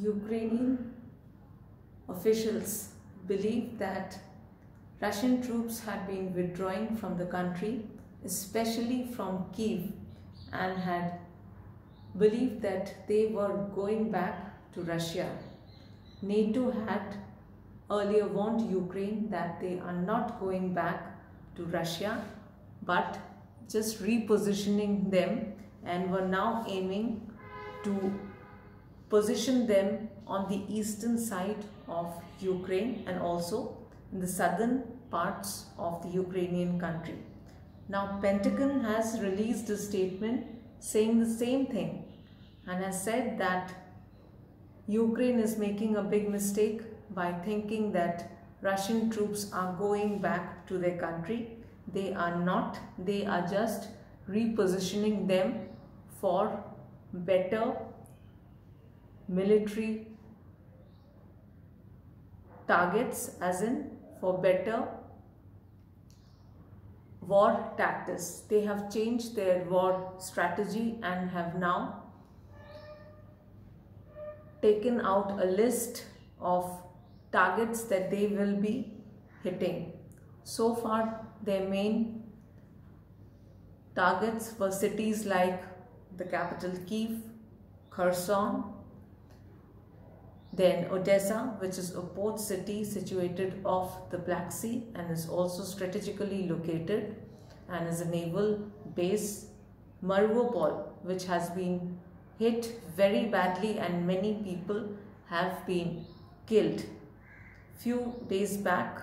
Ukrainian officials believed that Russian troops had been withdrawing from the country, especially from Kiev, and had believed that they were going back to Russia. NATO had earlier warned Ukraine that they are not going back to Russia but just repositioning them and were now aiming to position them on the eastern side of Ukraine and also in the southern parts of the Ukrainian country. Now Pentagon has released a statement saying the same thing and has said that Ukraine is making a big mistake by thinking that Russian troops are going back to their country. They are not. They are just repositioning them for better military targets as in for better war tactics. They have changed their war strategy and have now taken out a list of targets that they will be hitting. So far their main targets were cities like the capital Kiev, Kherson, then Odessa, which is a port city situated off the Black Sea and is also strategically located and is a naval base. Mariupol, which has been hit very badly and many people have been killed. Few days back,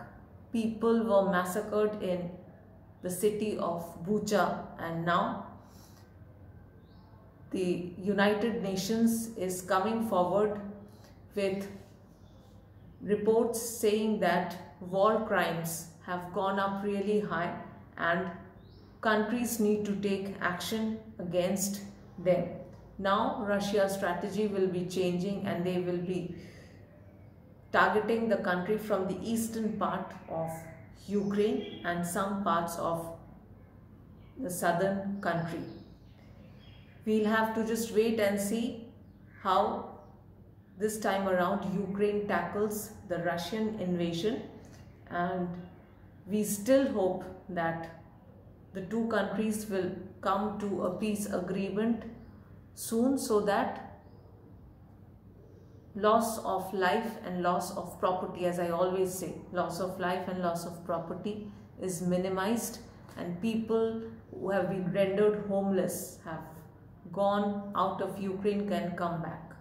people were massacred in the city of Bucha and now the United Nations is coming forward with reports saying that war crimes have gone up really high and countries need to take action against them. Now Russia's strategy will be changing and they will be targeting the country from the eastern part of Ukraine and some parts of the southern country. We'll have to just wait and see how this time around Ukraine tackles the Russian invasion and we still hope that the two countries will come to a peace agreement soon so that loss of life and loss of property as I always say loss of life and loss of property is minimized and people who have been rendered homeless have gone out of Ukraine can come back.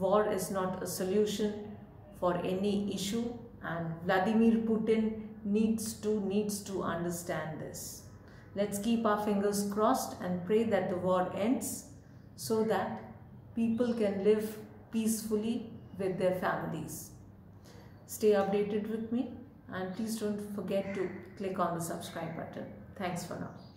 War is not a solution for any issue and Vladimir Putin needs to needs to understand this. Let's keep our fingers crossed and pray that the war ends so that people can live peacefully with their families. Stay updated with me and please don't forget to click on the subscribe button. Thanks for now.